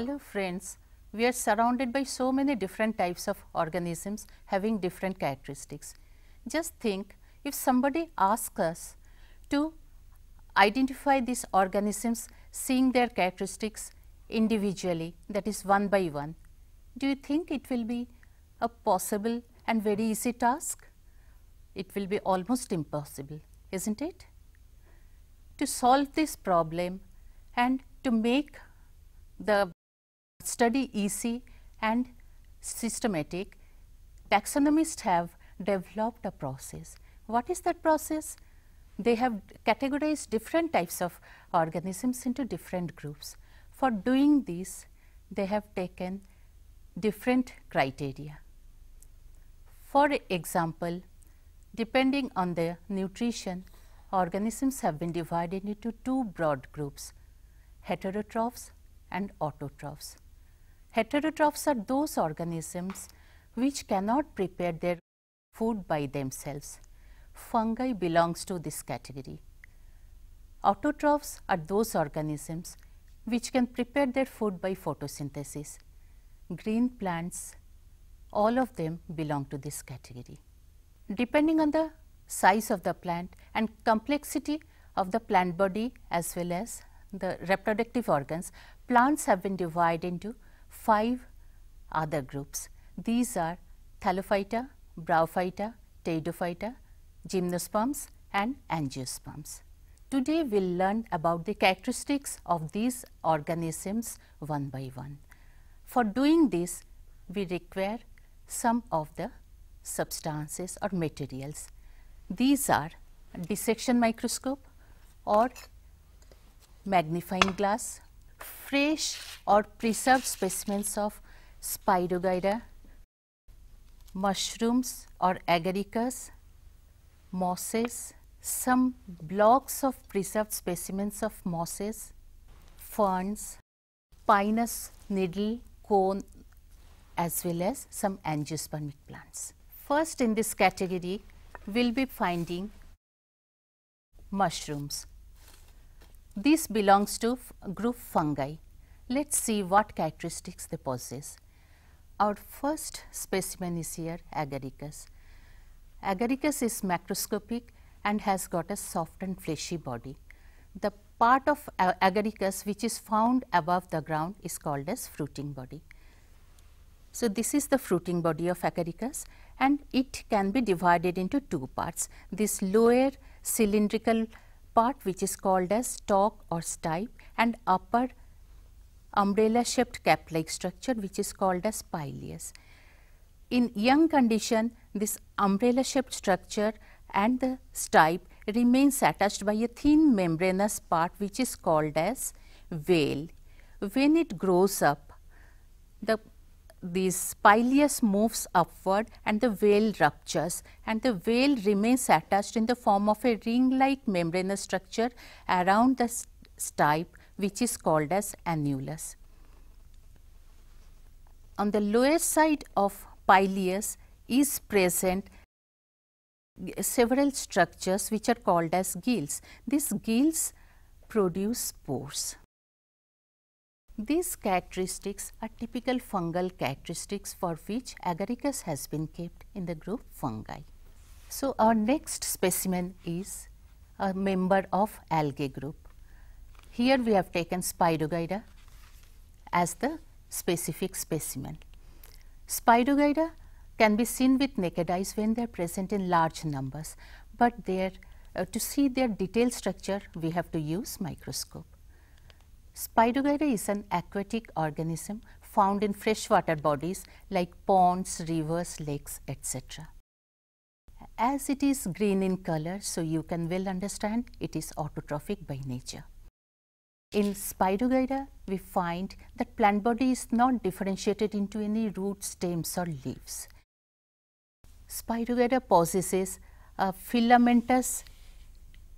Hello friends, we are surrounded by so many different types of organisms having different characteristics. Just think if somebody asks us to identify these organisms seeing their characteristics individually that is one by one, do you think it will be a possible and very easy task? It will be almost impossible, is not it? To solve this problem and to make the study easy and systematic, taxonomists have developed a process. What is that process? They have categorized different types of organisms into different groups. For doing this, they have taken different criteria. For example, depending on their nutrition, organisms have been divided into two broad groups, heterotrophs and autotrophs. Heterotrophs are those organisms which cannot prepare their food by themselves. Fungi belongs to this category. Autotrophs are those organisms which can prepare their food by photosynthesis. Green plants, all of them belong to this category. Depending on the size of the plant and complexity of the plant body as well as the reproductive organs, plants have been divided into five other groups. These are Thallophyta, Bryophyta, Pteridophyta, Gymnosperms and Angiosperms. Today we will learn about the characteristics of these organisms one by one. For doing this, we require some of the substances or materials. These are dissection microscope or magnifying glass, fresh or preserved specimens of Spirogyra, mushrooms or agaricus, mosses, some blocks of preserved specimens of mosses, ferns, pinus needle, cone as well as some angiospermic plants. First in this category, we will be finding mushrooms. This belongs to group fungi. Let us see what characteristics they possess. Our first specimen is here agaricus. Agaricus is macroscopic and has got a soft and fleshy body. The part of agaricus which is found above the ground is called as fruiting body. So, this is the fruiting body of agaricus and it can be divided into two parts. This lower cylindrical part which is called as stalk or stipe and upper umbrella shaped cap like structure which is called as pileus. In young condition this umbrella shaped structure and the stipe remains attached by a thin membranous part which is called as veil. When it grows up, the this pileus moves upward and the veil ruptures and the veil remains attached in the form of a ring like membranous structure around the stipe which is called as annulus. On the lower side of pileus is present several structures which are called as gills. These gills produce spores. These characteristics are typical fungal characteristics for which agaricus has been kept in the group fungi. So, our next specimen is a member of algae group. Here we have taken Spirogyra as the specific specimen. Spirogyra can be seen with naked eyes when they are present in large numbers, but uh, to see their detailed structure we have to use microscope. Spirogyra is an aquatic organism found in freshwater bodies like ponds, rivers, lakes, etc. As it is green in color, so you can well understand it is autotrophic by nature. In Spirogyra, we find that plant body is not differentiated into any roots, stems or leaves. Spirogyra possesses a filamentous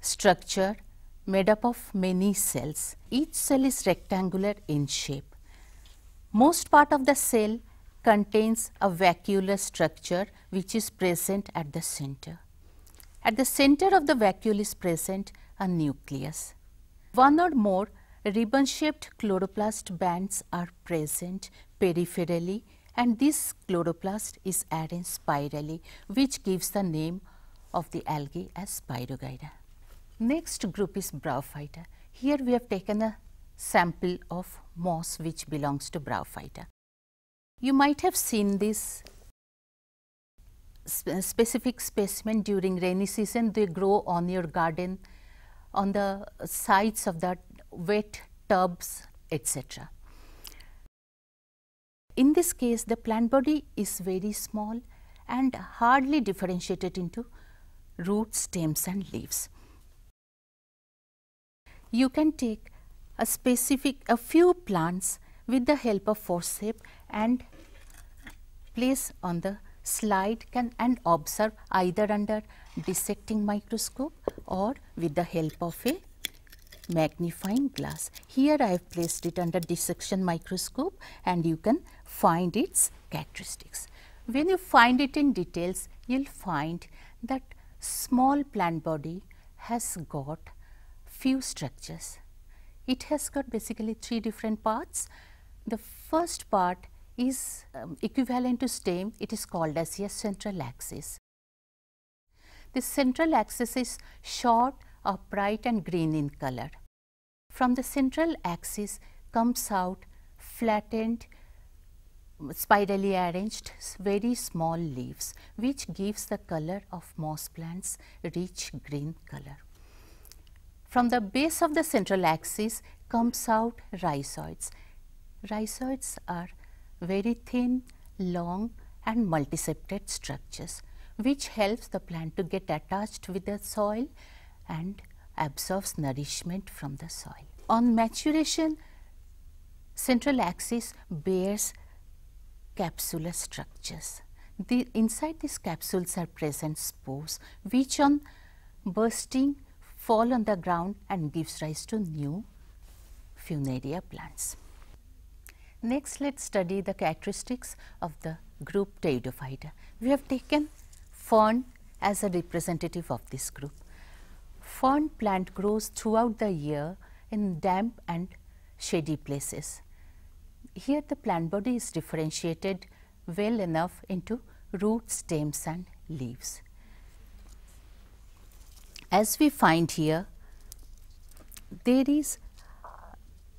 structure made up of many cells. Each cell is rectangular in shape. Most part of the cell contains a vacuolar structure which is present at the center. At the center of the vacuole is present a nucleus. One or more ribbon shaped chloroplast bands are present peripherally and this chloroplast is arranged spirally which gives the name of the algae as Spirogyra. Next group is Bryophyta. Here we have taken a sample of moss which belongs to Bryophyta. You might have seen this specific specimen during rainy season, they grow on your garden on the sides of the wet tubs etc. In this case the plant body is very small and hardly differentiated into roots, stems and leaves. You can take a specific a few plants with the help of forceps and place on the slide can and observe either under dissecting microscope or with the help of a magnifying glass. Here I have placed it under dissection microscope and you can find its characteristics. When you find it in details, you will find that small plant body has got few structures. It has got basically three different parts. The first part is um, equivalent to stem, it is called as a central axis. The central axis is short, upright and green in color. From the central axis comes out flattened, spirally arranged very small leaves which gives the color of moss plants rich green color. From the base of the central axis comes out rhizoids. Rhizoids are very thin, long and multiseptate structures which helps the plant to get attached with the soil and absorbs nourishment from the soil. On maturation, central axis bears capsular structures. The, inside these capsules are present spores which on bursting fall on the ground and gives rise to new funaria plants. Next, let us study the characteristics of the group Pteridophyta. We have taken fern as a representative of this group. Fern plant grows throughout the year in damp and shady places. Here the plant body is differentiated well enough into roots, stems and leaves. As we find here, there is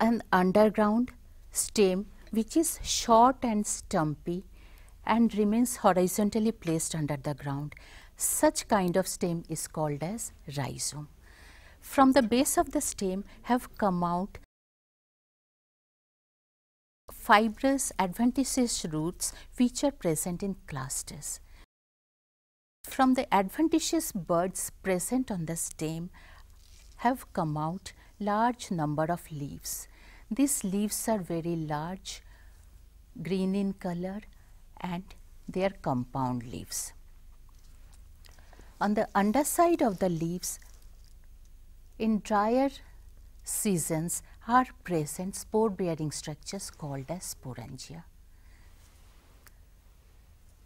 an underground stem which is short and stumpy and remains horizontally placed under the ground. Such kind of stem is called as rhizome. From the base of the stem have come out fibrous adventitious roots which are present in clusters. From the adventitious buds present on the stem have come out large number of leaves these leaves are very large, green in color and they are compound leaves. On the underside of the leaves, in drier seasons are present spore bearing structures called as sporangia.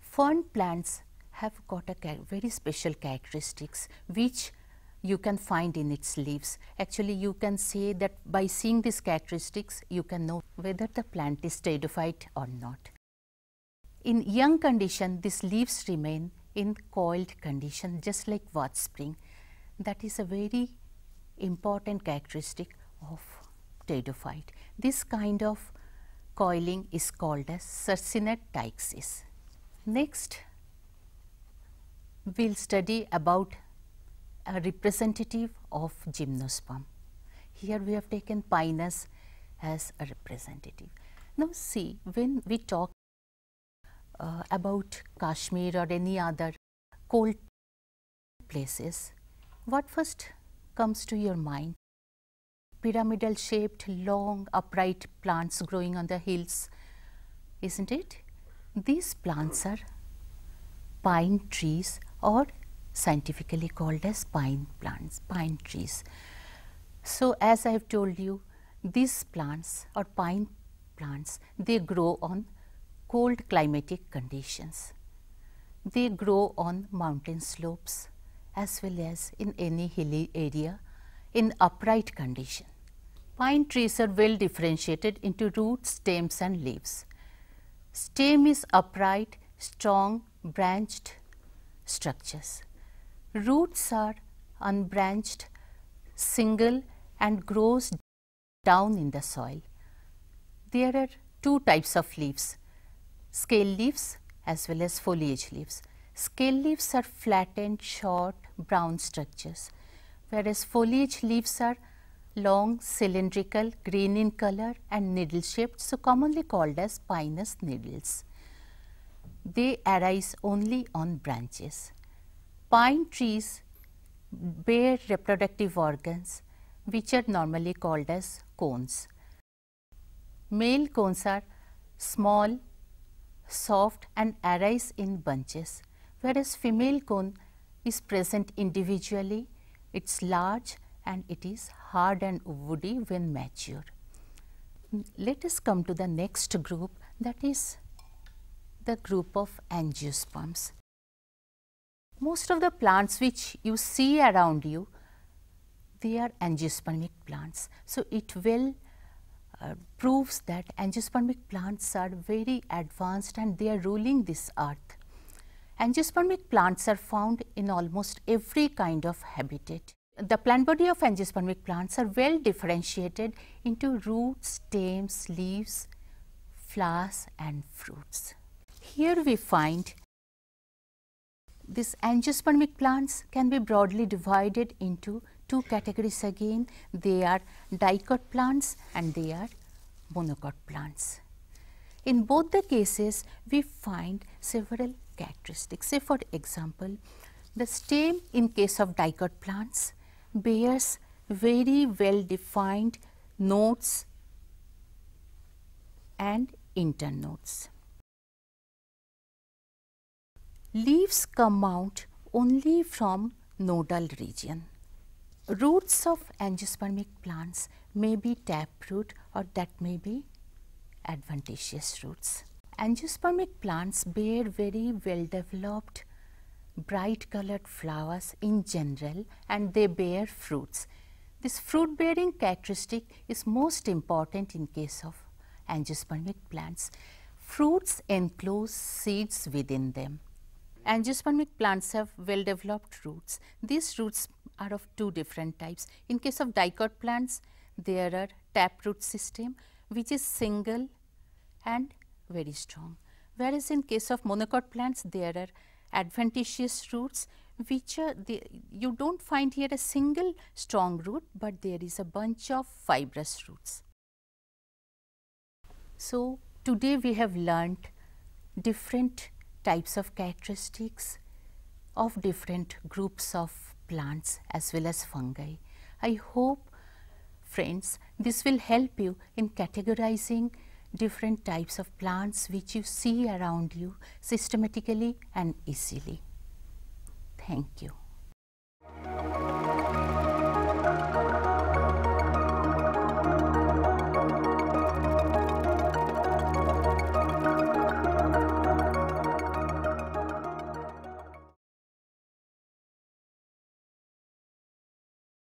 Fern plants have got a very special characteristics which you can find in its leaves. Actually, you can say that by seeing these characteristics, you can know whether the plant is pteridophyte or not. In young condition, these leaves remain in coiled condition just like wort spring. That is a very important characteristic of pteridophyte. This kind of coiling is called as circinate ptyxis. Next, we will study about a representative of gymnosperm. Here we have taken Pinus as a representative. Now see when we talk uh, about Kashmir or any other cold places, what first comes to your mind? Pyramidal shaped long upright plants growing on the hills, isn't it? These plants are pine trees or scientifically called as pine plants, pine trees. So, as I have told you these plants or pine plants they grow on cold climatic conditions. They grow on mountain slopes as well as in any hilly area in upright condition. Pine trees are well differentiated into roots, stems and leaves. Stem is upright, strong, branched structures. Roots are unbranched, single and grows down in the soil. There are two types of leaves, scale leaves as well as foliage leaves. Scale leaves are flattened, short, brown structures, whereas foliage leaves are long, cylindrical, green in color and needle shaped, so commonly called as pinus needles. They arise only on branches. Pine trees bear reproductive organs which are normally called as cones. Male cones are small, soft and arise in bunches, whereas female cone is present individually, it is large and it is hard and woody when mature. Let us come to the next group that is the group of angiosperms. Most of the plants which you see around you, they are angiospermic plants. So, it will uh, proves that angiospermic plants are very advanced and they are ruling this earth. Angiospermic plants are found in almost every kind of habitat. The plant body of angiospermic plants are well differentiated into roots, stems, leaves, flowers and fruits. Here we find these angiospermic plants can be broadly divided into two categories again. They are dicot plants and they are monocot plants. In both the cases, we find several characteristics. Say for example, the stem in case of dicot plants bears very well defined nodes and internodes. Leaves come out only from nodal region. Roots of angiospermic plants may be taproot or that may be adventitious roots. Angiospermic plants bear very well developed bright colored flowers in general and they bear fruits. This fruit bearing characteristic is most important in case of angiospermic plants. Fruits enclose seeds within them. Angiospermic plants have well developed roots. These roots are of two different types. In case of dicot plants, there are taproot system which is single and very strong. Whereas in case of monocot plants, there are adventitious roots which are the, you do not find here a single strong root, but there is a bunch of fibrous roots. So, today we have learnt different types of characteristics of different groups of plants as well as fungi. I hope friends this will help you in categorizing different types of plants which you see around you systematically and easily. Thank you.